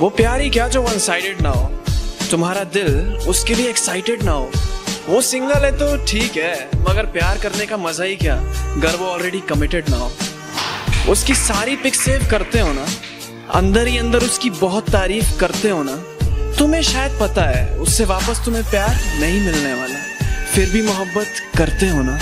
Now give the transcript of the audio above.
वो प्यार ही क्या जो वन साइडेड ना हो? तुम्हारा दिल उसके लिए एक्साइटेड ना हो। वो सिंगल है तो ठीक है, मगर प्यार करने का मज़ा ही क्या? अगर वो ऑलरेडी कमिटेड ना हो। उसकी सारी पिक सेव करते हो ना, अंदर ही अंदर उसकी बहुत तारीफ़ करते हो ना, तुम्हें शायद पता है, उससे वापस तुम्हें प्यार नहीं मिलने वाला। फिर भी मोहब्बत करते हो ना